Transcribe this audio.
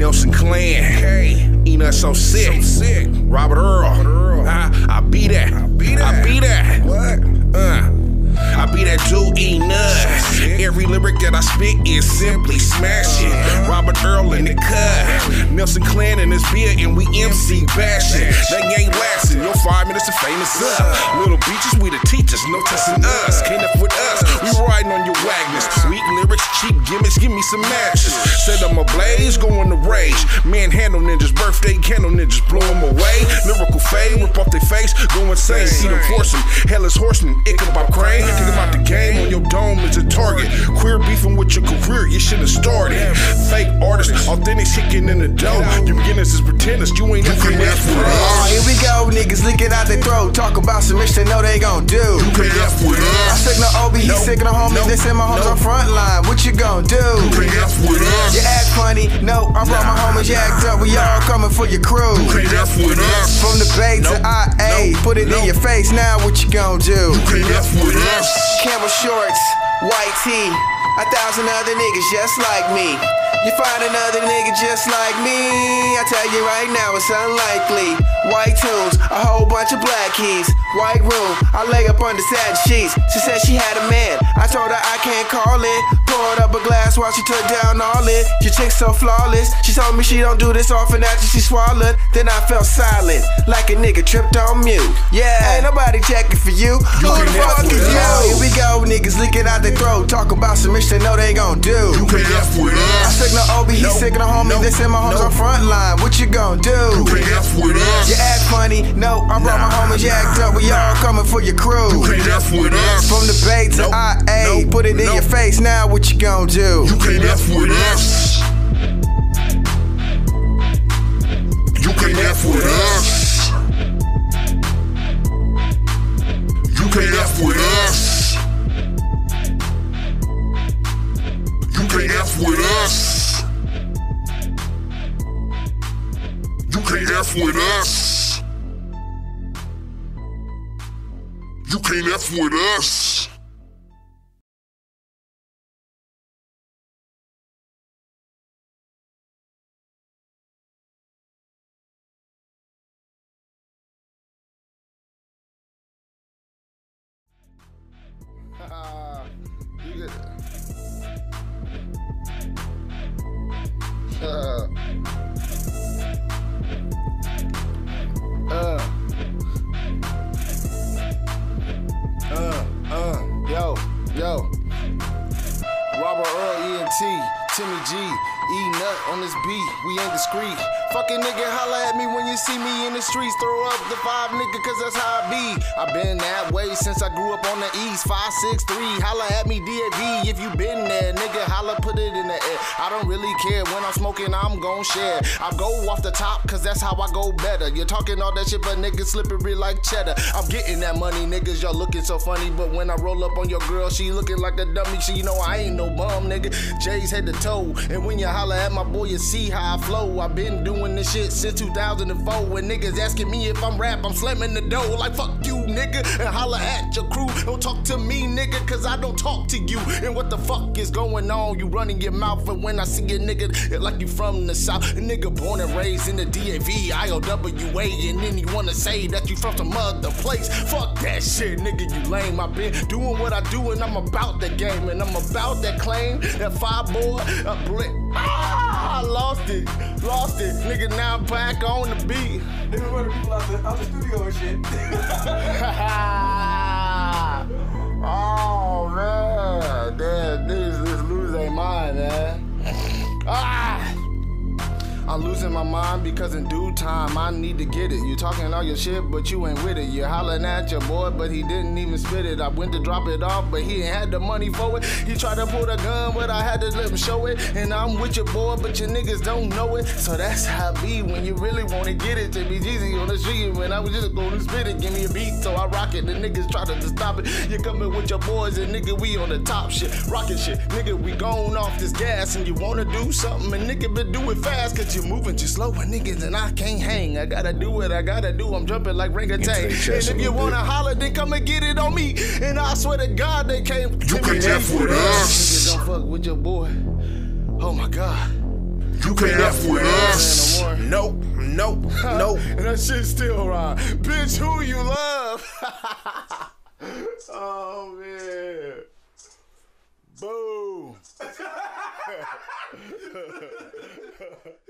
Nelson Clan. Hey, Ena so sick. So sick. Robert Earl. Robert Earl. I, I be that. I be that. I be that. What? Uh. I be that dude nuts. Every lyric that I spit is simply smashing. Robert Earl in the cut. Nelson Clan in his beer and we MC bashing. They ain't lasting. Your five minutes of famous up. Little beaches, we the teachers, no testing us. Can't up with us. We riding on your wagness. Weak lyrics, cheap gimmicks, give me some matches. Said I'm a blaze, going to rage. Manhandle ninjas, birthday candle ninjas, blow them away. Lyrical fade, rip off their face, go insane. See them force them. Headless Horseman, Ichabod Crane. Think about the game on your dome is a target. Queer beefing with your career, you should have started. Fake artists, authentic chicken in the dough. You beginners is pretenders, you ain't nothing left with niggas lick it out their throat. Talk about some shit they know they gon' do. You can't F with us. I us. signal OB, he Nope. signal homies, Nope. they send my homies Nope. on front line. What you gon' do? You can't F with us. You act funny, no, I brought my homies, you act up, we all coming for your crew. You can't F with us. From the Bay to IA, Nope. put it in your face, now what you gon' do? You can't F with us. Camel shorts, white tee, a thousand other niggas just like me. You find another nigga just like me. I tell you right now, it's unlikely. White tunes, a whole bunch of black keys. White room, I lay up under satin sheets. She said she had a man. I told her I can't call it. Poured up a glass while she took down all it. Your chick's so flawless. She told me she don't do this often after she swallowed. Then I felt silent, like a nigga tripped on mute. Yeah, ain't nobody checking for you. Who the fuck is you? Out their throat. Talk about some shit they know they gon' do. You can't F with us. I us. signal OB, he Nope. signal homie, Nope. they send my homies Nope. on front line. What you gon' do? You can't F with us. You act funny, no, I brought my homies, you act up, we all nah. coming for your crew. You can't F with us. From the Bay to Nope. IA, Nope. put it in Nope. your face, now what you gon' do? You can't F with us. You can't F with us. G, E Nut on this beat. We ain't discreet. Fucking nigga, holla at me when you see me in the streets. Throw up the five nigga, cause that's how I be. i been that way since I grew up on the east. Five, six, three. Holla at me, DAV, if you been there. Nigga, holla, put it in the air. I don't really care. When I'm smoking, I'm gon' share. I go off the top, cause that's how I go better. You're talking all that shit, but niggas slippery like cheddar. I'm getting that money, niggas. Y'all looking so funny, but when I roll up on your girl, she looking like a dummy. She, know, I ain't no bum, nigga. Jay's head to toe. And when you holla at my boy, you see how I flow. i been doing this shit since 2004. When niggas asking me if I'm rap, I'm slamming the dough. Like, fuck you, nigga. And holla at your crew. Don't talk to me, nigga, cause I don't talk to you. And what the fuck is going on? You running your mouth, and when I see a nigga, like you from the south. A nigga born and raised in the DAV, IOWA, and then you wanna say that you from some other place. Fuck that shit, nigga, you lame. i been doing what I do, and I'm about that game, and I'm about that claim. That five boy, a brick. Ah, I lost it, lost it. Nigga, now I'm back on the beat. They were running people out the, out the studio and shit. my mind because in due time I need to get it. You talking all your shit, but you ain't with it. You hollering at your boy, but he didn't even spit it. I went to drop it off, but he ain't had the money for it. He tried to pull the gun, but I had to let him show it. And I'm with your boy, but your niggas don't know it. So that's how it be when you really wanna get it. To be Jeezy on the street when I was just to spit it. Give me a beat, so I rock it. The niggas try to stop it. You coming with your boys, and nigga, we on the top shit. Rockin' shit. Nigga, we gone off this gas, and you wanna do something, and nigga, but do it fast, cause you're moving too slow with niggas and I can't hang. I gotta do what I gotta do. I'm jumping like ring a tang. And if you wanna bit. holler, then come and get it on me. And I swear to God, they came. You can't F with us. Niggas don't fuck with your boy. Oh my God. You can't F with us. Nope, nope, nope. and that shit still right. Bitch, who you love? oh man. Boom.